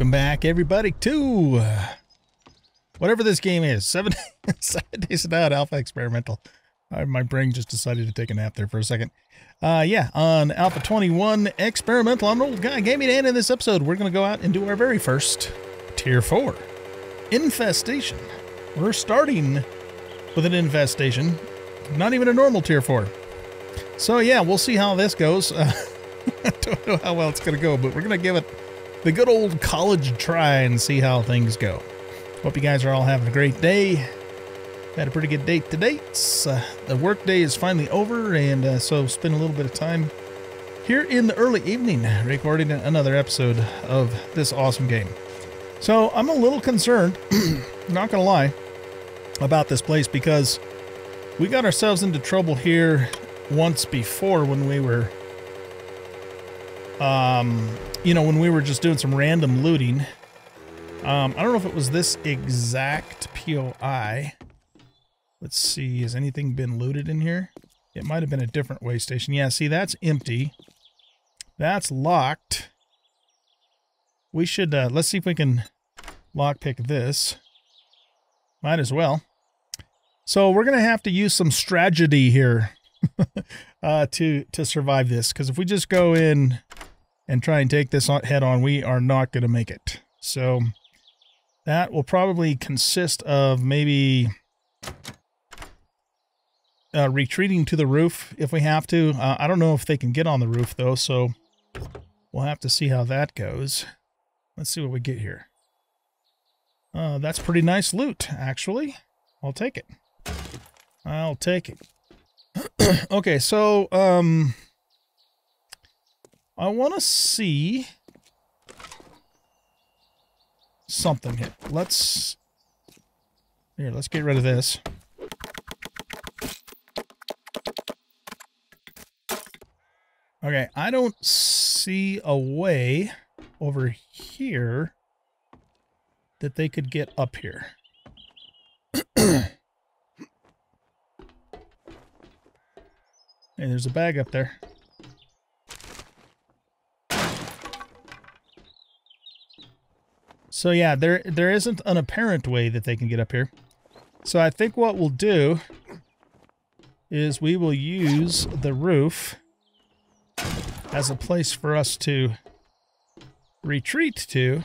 Welcome back, everybody, to uh, whatever this game is. Seven, seven Days of Alpha Experimental. Uh, my brain just decided to take a nap there for a second. Uh, yeah, on Alpha 21 Experimental, I'm an old guy gaming, and in this episode, we're going to go out and do our very first Tier 4 Infestation. We're starting with an infestation, not even a normal Tier 4. So, yeah, we'll see how this goes. Uh, I don't know how well it's going to go, but we're going to give it the good old college try and see how things go. Hope you guys are all having a great day. Had a pretty good date to date. Uh, the work day is finally over, and uh, so spend a little bit of time here in the early evening recording another episode of this awesome game. So I'm a little concerned, not gonna lie, about this place because we got ourselves into trouble here once before when we were um you know when we were just doing some random looting um i don't know if it was this exact poi let's see has anything been looted in here? It might have been a different way station. Yeah see that's empty. That's locked. We should uh let's see if we can lockpick this. Might as well. So we're gonna have to use some strategy here uh to to survive this because if we just go in and try and take this head on, we are not going to make it. So that will probably consist of maybe uh, retreating to the roof if we have to. Uh, I don't know if they can get on the roof though, so we'll have to see how that goes. Let's see what we get here. Uh, that's pretty nice loot, actually. I'll take it. I'll take it. okay, so, um, I want to see something here. Let's here. Let's get rid of this. Okay, I don't see a way over here that they could get up here. hey, there's a bag up there. So yeah, there there isn't an apparent way that they can get up here. So I think what we'll do is we will use the roof as a place for us to retreat to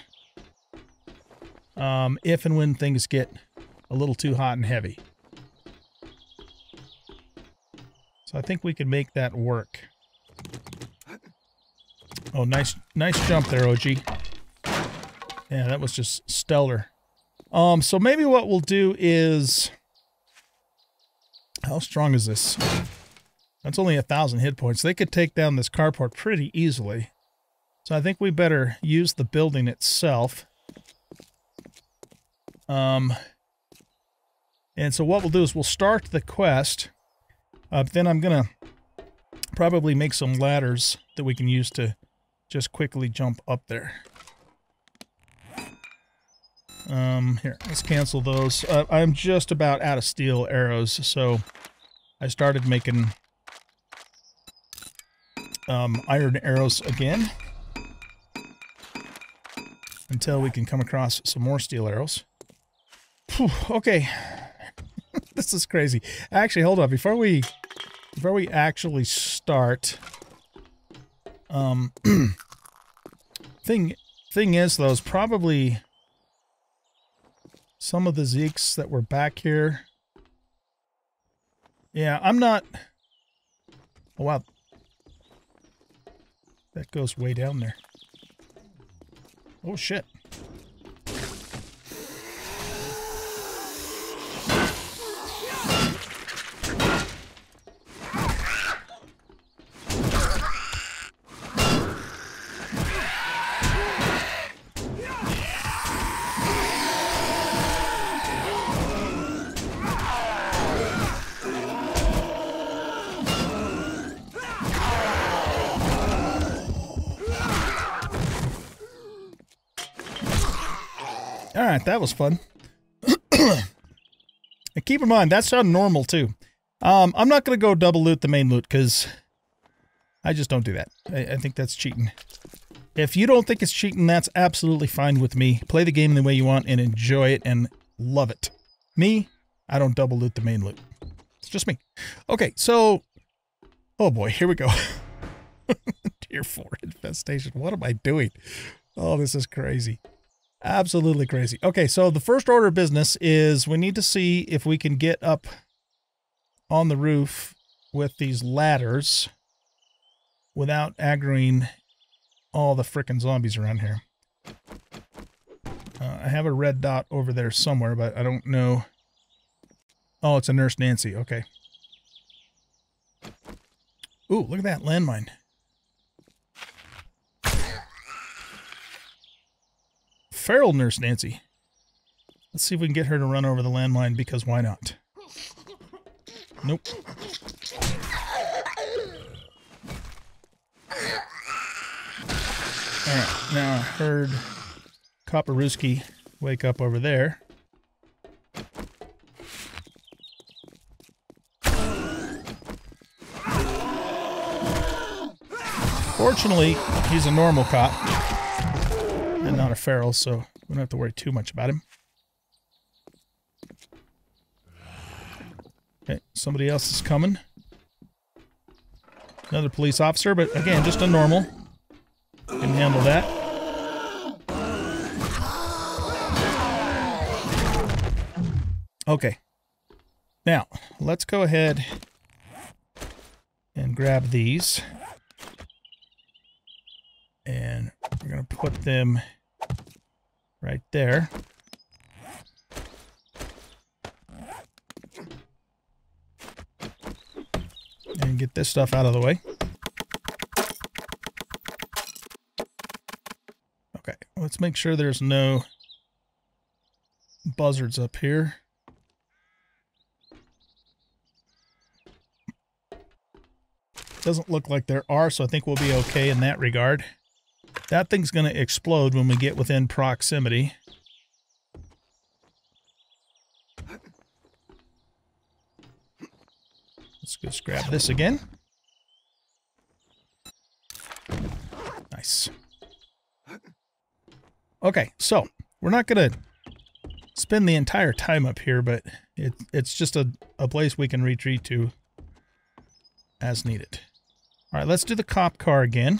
um, if and when things get a little too hot and heavy. So I think we can make that work. Oh, nice, nice jump there, OG. Yeah, that was just stellar. Um, so maybe what we'll do is... How strong is this? That's only a thousand hit points. They could take down this carport pretty easily. So I think we better use the building itself. Um, and so what we'll do is we'll start the quest. Uh, then I'm going to probably make some ladders that we can use to just quickly jump up there. Um, here, let's cancel those. Uh, I'm just about out of steel arrows, so I started making um, iron arrows again until we can come across some more steel arrows. Whew, okay, this is crazy. Actually, hold on before we before we actually start. Um, thing thing is though, is probably some of the Zeeks that were back here. Yeah, I'm not... Oh, wow. That goes way down there. Oh, shit. All right, that was fun. keep in mind, that's on normal too. Um, I'm not going to go double loot the main loot because I just don't do that. I, I, think that's cheating. If you don't think it's cheating, that's absolutely fine with me. Play the game the way you want and enjoy it and love it. Me, I don't double loot the main loot. It's just me. Okay, so... Oh boy, here we go. Tier 4 infestation. What am I doing? Oh, this is crazy. Absolutely crazy. Okay, so the first order of business is we need to see if we can get up on the roof with these ladders without aggroing all the frickin' zombies around here. Uh, I have a red dot over there somewhere, but I don't know. Oh, it's a Nurse Nancy. Okay. Ooh, look at that landmine. Feral Nurse Nancy. Let's see if we can get her to run over the landmine, because why not? Nope. Alright, now I heard Copperuski wake up over there. Fortunately, he's a normal cop and not a feral, so we don't have to worry too much about him. Okay, somebody else is coming. Another police officer, but again, just a normal. Can handle that. Okay. Now, let's go ahead and grab these. And we're going to put them right there. And get this stuff out of the way. Okay, let's make sure there's no buzzards up here. Doesn't look like there are, so I think we'll be okay in that regard. That thing's going to explode when we get within proximity. Let's just grab this again. Nice. Okay, so we're not going to spend the entire time up here, but it, it's just a, a place we can retreat to as needed. All right, let's do the cop car again.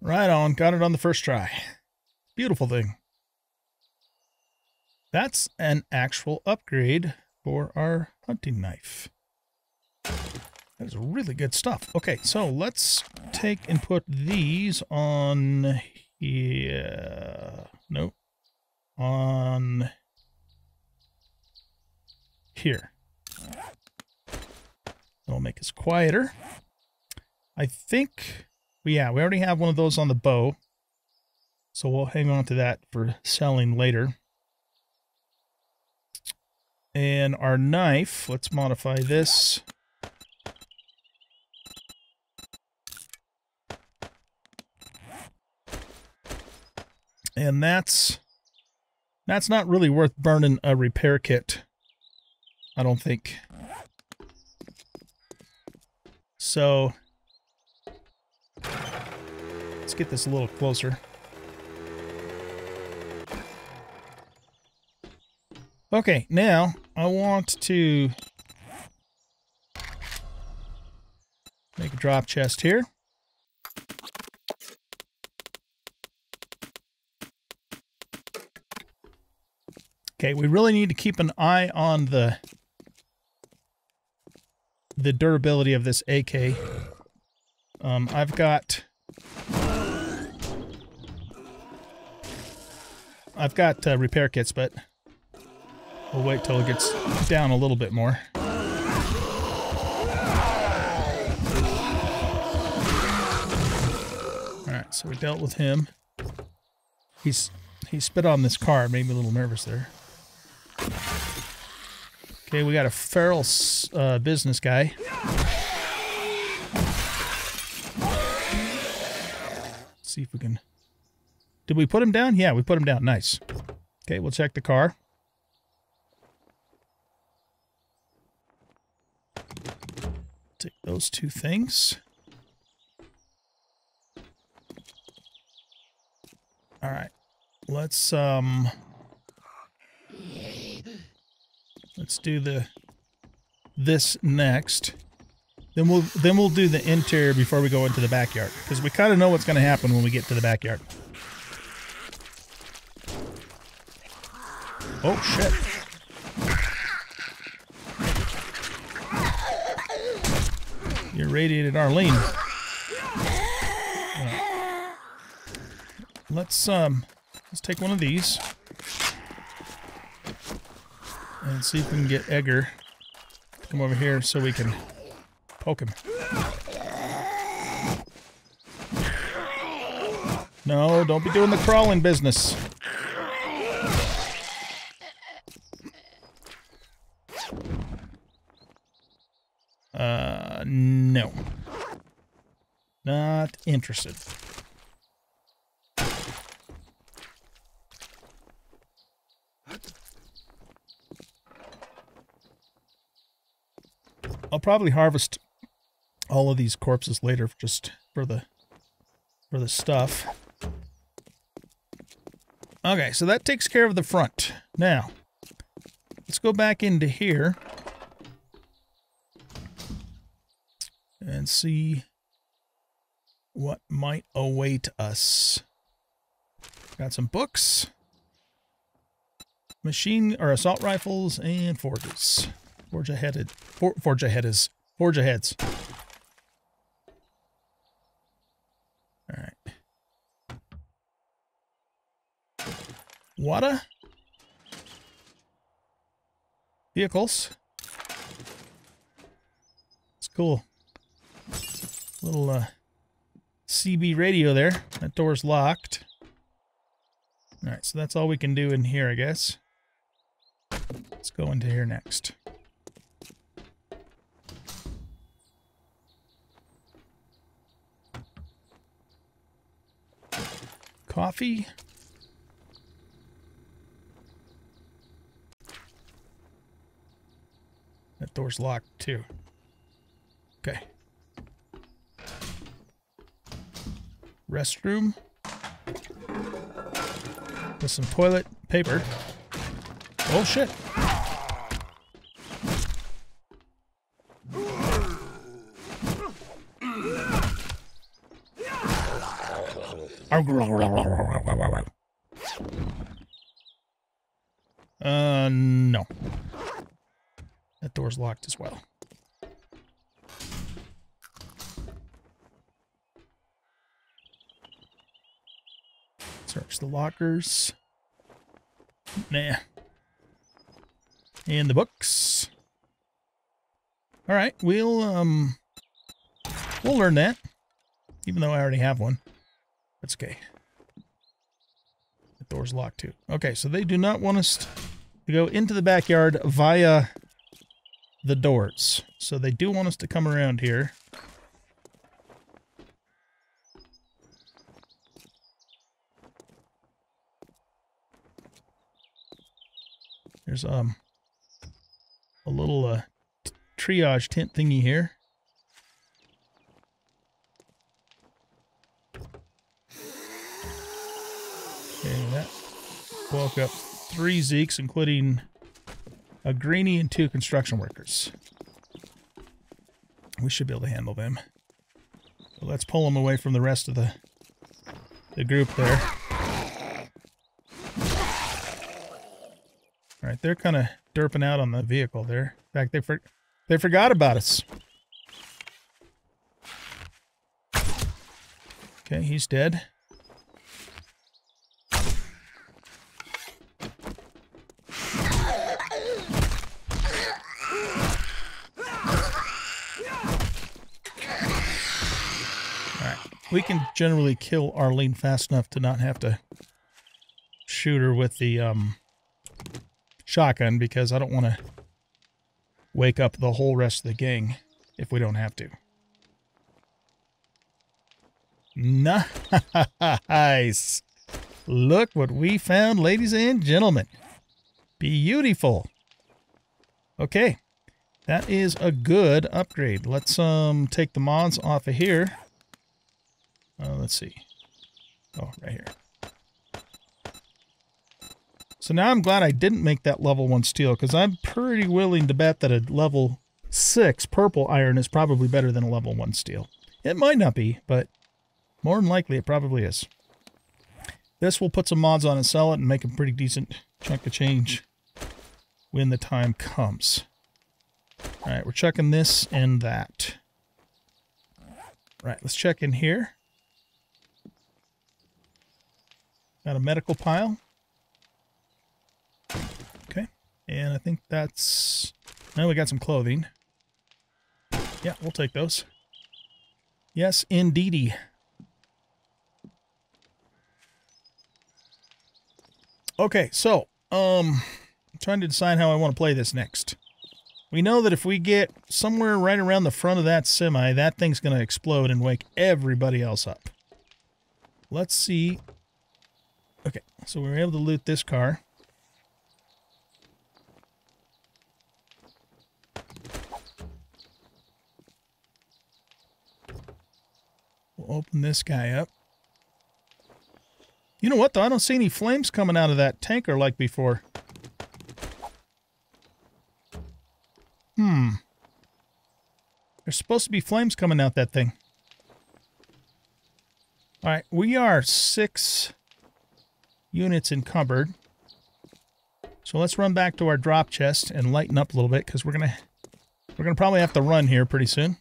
Right on. Got it on the first try. Beautiful thing. That's an actual upgrade for our hunting knife. That is really good stuff. Okay, so let's take and put these on here. Nope. On here. That'll make us quieter. I think yeah, we already have one of those on the bow. So we'll hang on to that for selling later. And our knife, let's modify this. And that's that's not really worth burning a repair kit. I don't think. So get this a little closer. Okay, now I want to make a drop chest here. Okay, we really need to keep an eye on the the durability of this AK. Um, I've got... I've got uh, repair kits, but we'll wait till it gets down a little bit more. Alright, so we dealt with him. He's he spit on this car, made me a little nervous there. Okay, we got a feral uh, business guy. see if we can... Did we put him down? Yeah, we put him down. Nice. Okay, we'll check the car. take those two things. All right. Let's um Let's do the this next. Then we'll then we'll do the interior before we go into the backyard because we kind of know what's going to happen when we get to the backyard. Oh shit. You irradiated Arlene. Let's um let's take one of these and see if we can get Edgar to come over here so we can poke him. No, don't be doing the crawling business. Uh, no. Not interested. I'll probably harvest all of these corpses later just for the for the stuff. Okay, so that takes care of the front. Now, let's go back into here and see what might await us. Got some books, machine or assault rifles, and forges. Forge ahead. For, forge ahead is forge aheads. All right. Water. Vehicles. It's cool. Little uh, CB radio there. That door's locked. All right, so that's all we can do in here, I guess. Let's go into here next. Coffee. That door's locked too. Okay. Restroom. With some toilet paper. Oh shit. Uh, no. That door's locked as well. The lockers. Nah. And the books. All right, we'll um we'll learn that. Even though I already have one. That's okay. The door's locked too. Okay, so they do not want us to go into the backyard via the doors. So they do want us to come around here. There's um a little uh, triage tent thingy here. Okay, that woke up three Zeeks, including a greenie and two construction workers. We should be able to handle them. So let's pull them away from the rest of the the group there. They're kind of derping out on the vehicle there. In fact, they for they forgot about us. Okay, he's dead. we can generally kill Arlene fast enough to not have to shoot her with the um, shotgun because I don't want to wake up the whole rest of the gang if we don't have to. Nice. Look what we found, ladies and gentlemen. Beautiful. Okay. That is a good upgrade. Let's um take the mods off of here. Uh, let's see. Oh, right here. So now I'm glad I didn't make that level 1 steel, because I'm pretty willing to bet that a level 6 purple iron is probably better than a level 1 steel. It might not be, but more than likely it probably is. This will put some mods on and sell it and make a pretty decent chunk of change when the time comes. All right, we're checking this and that. All right, let's check in here. Got a medical pile. Okay, and I think that's... Now we got some clothing. Yeah, we'll take those. Yes, indeedy. Okay, so, um, I'm trying to decide how I want to play this next. We know that if we get somewhere right around the front of that semi, that thing's going to explode and wake everybody else up. Let's see. Okay, so we were able to loot this car. Open this guy up. You know what, though? I don't see any flames coming out of that tanker like before. Hmm. There's supposed to be flames coming out that thing. All right, we are six units encumbered. So let's run back to our drop chest and lighten up a little bit because we're gonna we're gonna probably have to run here pretty soon.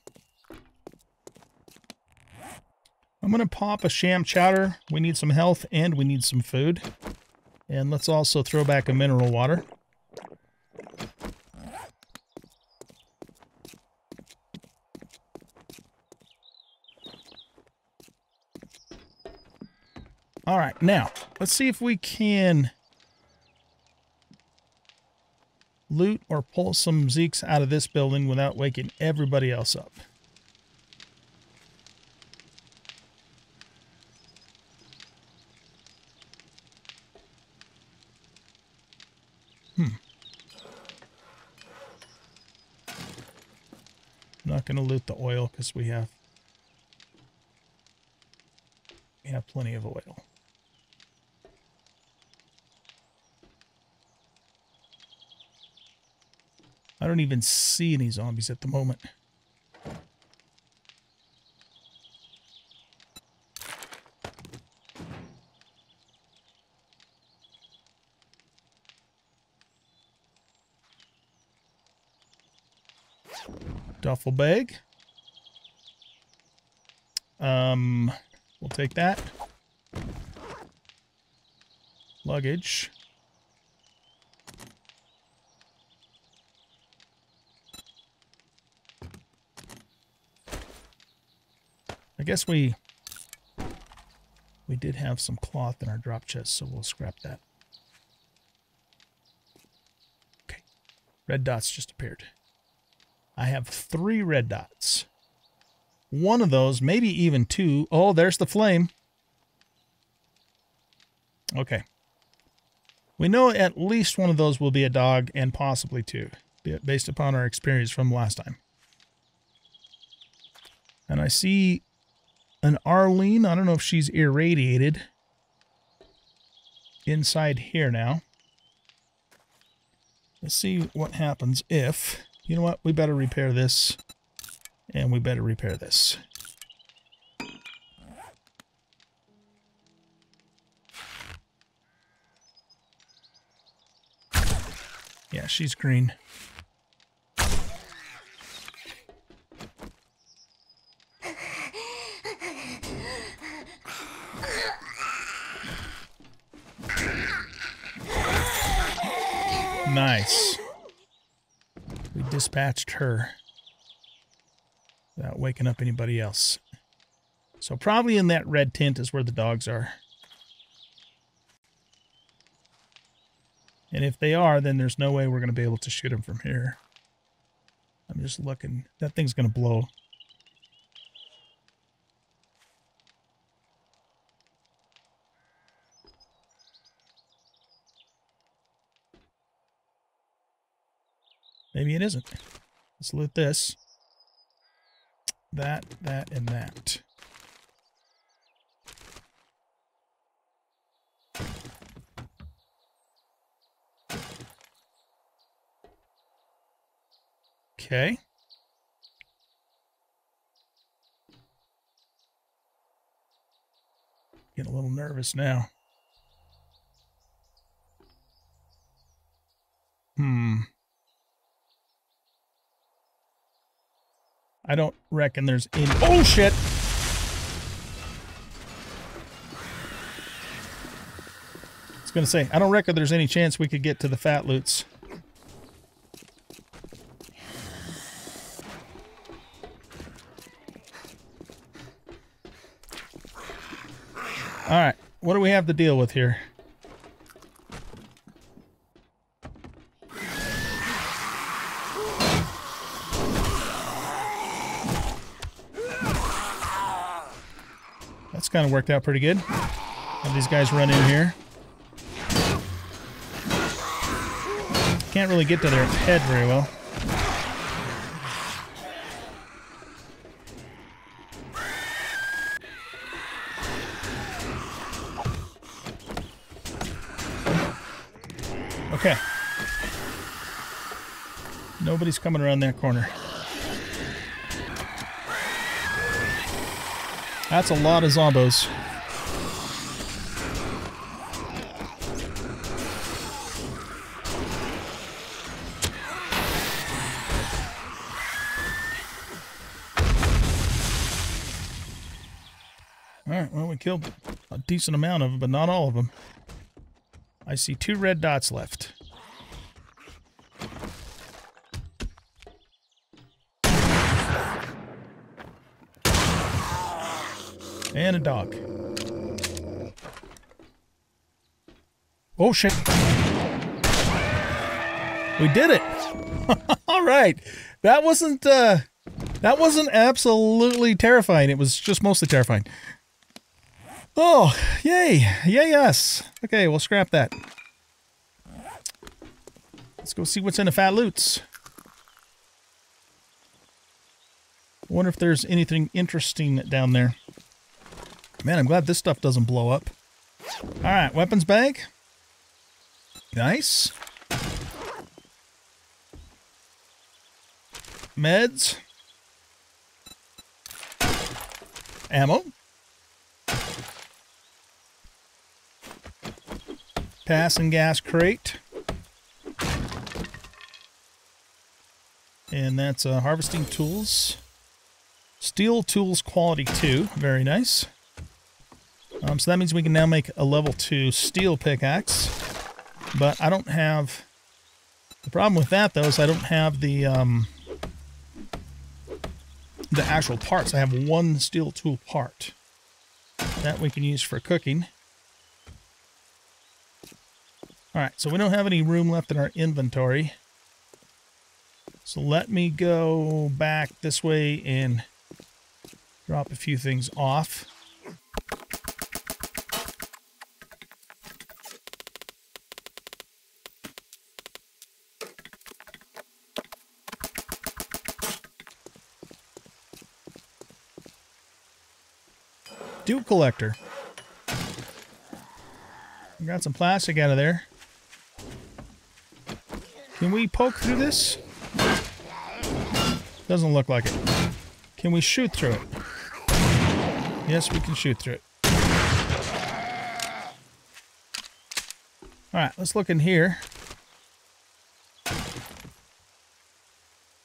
I'm going to pop a sham chowder. We need some health and we need some food. And let's also throw back a mineral water. All right, now, let's see if we can loot or pull some Zeeks out of this building without waking everybody else up. Not going to loot the oil because we have we have plenty of oil. I don't even see any zombies at the moment. Duffel bag. Um, we'll take that. Luggage. I guess we we did have some cloth in our drop chest, so we'll scrap that. Okay. Red dots just appeared. I have three red dots. One of those, maybe even two. Oh, there's the flame. Okay. We know at least one of those will be a dog and possibly two, based upon our experience from last time. And I see an Arlene. I don't know if she's irradiated inside here now. Let's see what happens if you know what? We better repair this. And we better repair this. Yeah, she's green. Nice dispatched her without waking up anybody else. So probably in that red tent is where the dogs are. And if they are, then there's no way we're going to be able to shoot them from here. I'm just looking. That thing's going to blow. Maybe it isn't. Let's loot this. That, that, and that. Okay. Getting a little nervous now. Hmm. I don't reckon there's any... Oh, shit! I was going to say, I don't reckon there's any chance we could get to the fat loots. All right, what do we have to deal with here? Kind of worked out pretty good. Have these guys run in here. Can't really get to their head very well. Okay. Nobody's coming around that corner. That's a lot of zombos. Alright, well we killed a decent amount of them, but not all of them. I see two red dots left. And a dog. Oh shit. We did it. All right. That wasn't uh that wasn't absolutely terrifying. It was just mostly terrifying. Oh, yay. Yay us. Okay, we'll scrap that. Let's go see what's in the fat loots. wonder if there's anything interesting down there. Man, I'm glad this stuff doesn't blow up. All right, weapons bag. Nice. Meds. Ammo. Passing gas crate. And that's uh, harvesting tools. Steel tools quality 2. Very nice. Um, so that means we can now make a level 2 steel pickaxe. But I don't have... The problem with that, though, is I don't have the... Um, the actual parts. I have one steel tool part. That we can use for cooking. Alright, so we don't have any room left in our inventory. So let me go back this way and drop a few things off. Dew collector. Got some plastic out of there. Can we poke through this? Doesn't look like it. Can we shoot through it? Yes, we can shoot through it. Alright, let's look in here.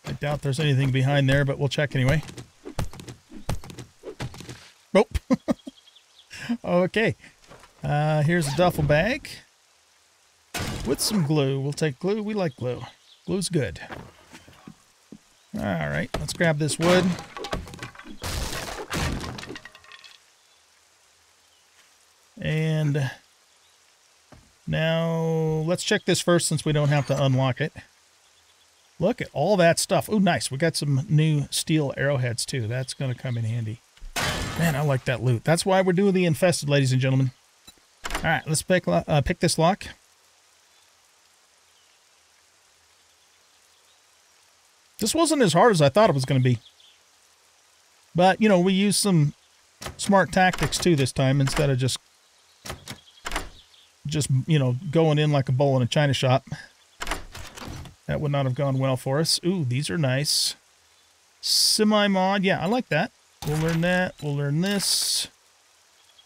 I doubt there's anything behind there, but we'll check anyway. Nope. okay. Uh, here's a duffel bag with some glue. We'll take glue. We like glue. Glue's good. All right, let's grab this wood. And now let's check this first since we don't have to unlock it. Look at all that stuff. Oh, nice. We got some new steel arrowheads too. That's going to come in handy. Man, I like that loot. That's why we're doing the infested, ladies and gentlemen. All right, let's pick, uh, pick this lock. This wasn't as hard as I thought it was going to be. But, you know, we used some smart tactics too this time instead of just just, you know, going in like a bull in a china shop. That would not have gone well for us. Ooh, these are nice. Semi-mod. Yeah, I like that. We'll learn that. We'll learn this.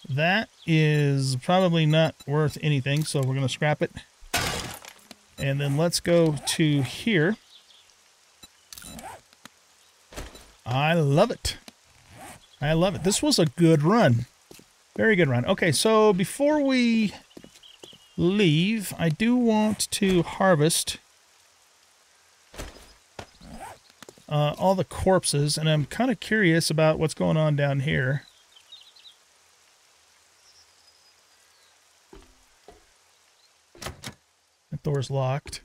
That is probably not worth anything, so we're going to scrap it. And then let's go to here. I love it. I love it. This was a good run. Very good run. Okay, so before we leave, I do want to harvest uh, all the corpses, and I'm kind of curious about what's going on down here. That door's locked.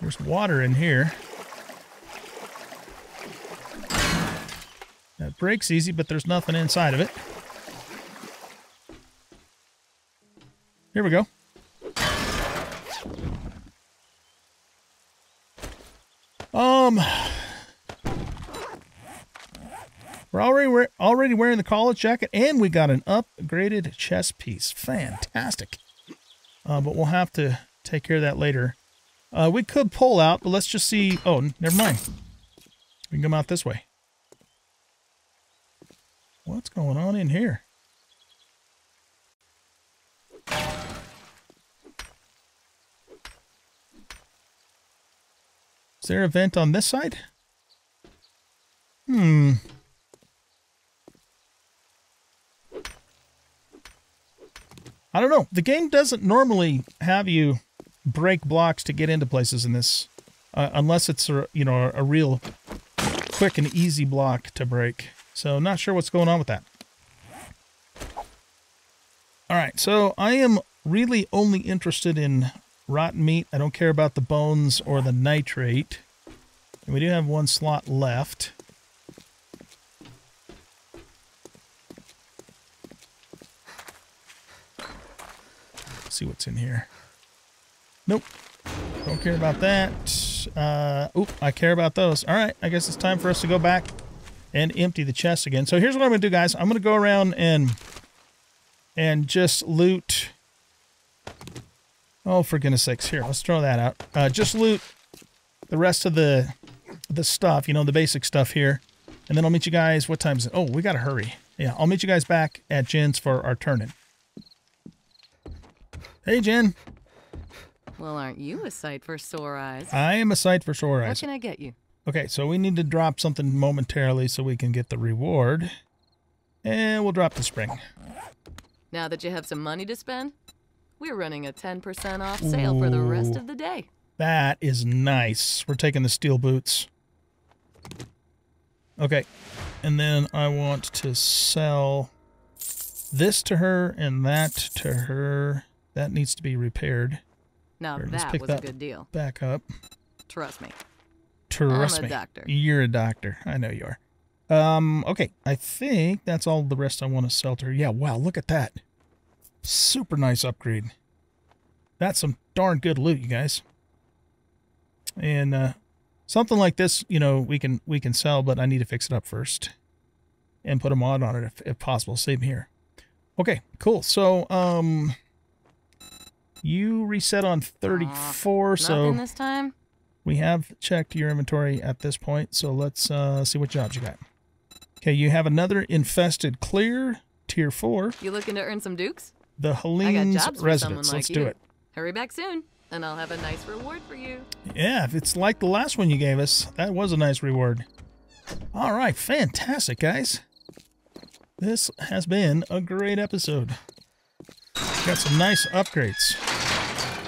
There's water in here. That breaks easy, but there's nothing inside of it. Here we go. Um, we're already we're already wearing the college jacket, and we got an upgraded chest piece. Fantastic. Uh, but we'll have to take care of that later. Uh, we could pull out, but let's just see. Oh, never mind. We can come out this way. What's going on in here? Is there a vent on this side? Hmm. I don't know. The game doesn't normally have you break blocks to get into places in this, uh, unless it's a, you know a real quick and easy block to break. So not sure what's going on with that. All right, so I am really only interested in rotten meat. I don't care about the bones or the nitrate. And we do have one slot left. See what's in here. Nope. Don't care about that. Uh, oop, I care about those. All right, I guess it's time for us to go back and empty the chest again. So here's what I'm going to do, guys. I'm going to go around and and just loot. Oh, for goodness sakes. Here, let's throw that out. Uh, just loot the rest of the the stuff, you know, the basic stuff here. And then I'll meet you guys. What time is it? Oh, we got to hurry. Yeah, I'll meet you guys back at Jen's for our turn-in. Hey, Jen. Well, aren't you a sight for sore eyes? I am a sight for sore eyes. What can I get you? Okay, so we need to drop something momentarily so we can get the reward. And we'll drop the spring. Now that you have some money to spend, we're running a 10% off sale for the rest of the day. That is nice. We're taking the steel boots. Okay. And then I want to sell this to her and that to her. That needs to be repaired. Now Here, that was that a good deal. Back up. Trust me. Trust a me. doctor. You're a doctor. I know you are. Um, okay. I think that's all the rest I want to sell to her. Yeah, wow, look at that. Super nice upgrade. That's some darn good loot, you guys. And uh something like this, you know, we can we can sell, but I need to fix it up first. And put a mod on it if, if possible. Same here. Okay, cool. So um you reset on 34, so this time? we have checked your inventory at this point, so let's uh, see what jobs you got. Okay, you have another infested clear, tier four. You looking to earn some dukes? The I got Helene's jobs for someone residence. like Let's you. do it. Hurry back soon, and I'll have a nice reward for you. Yeah, if it's like the last one you gave us, that was a nice reward. All right, fantastic, guys. This has been a great episode. Got some nice upgrades.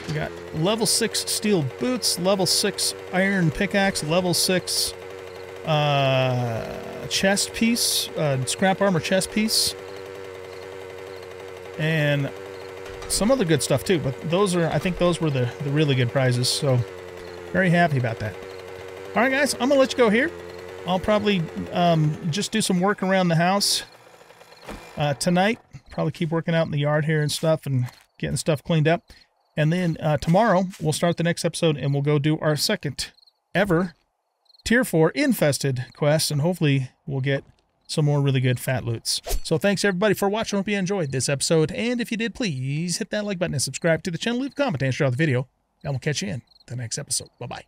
We got level 6 steel boots, level 6 iron pickaxe, level 6 uh, chest piece, uh, scrap armor chest piece, and some other good stuff too. But those are, I think those were the, the really good prizes. So very happy about that. All right, guys, I'm gonna let you go here. I'll probably um, just do some work around the house uh, tonight. Probably keep working out in the yard here and stuff and getting stuff cleaned up. And then uh, tomorrow we'll start the next episode and we'll go do our second ever tier 4 infested quest, and hopefully we'll get some more really good fat loots. So thanks everybody for watching. Hope you enjoyed this episode. And if you did, please hit that like button and subscribe to the channel. Leave a comment and share the video. And we'll catch you in the next episode. Bye-bye.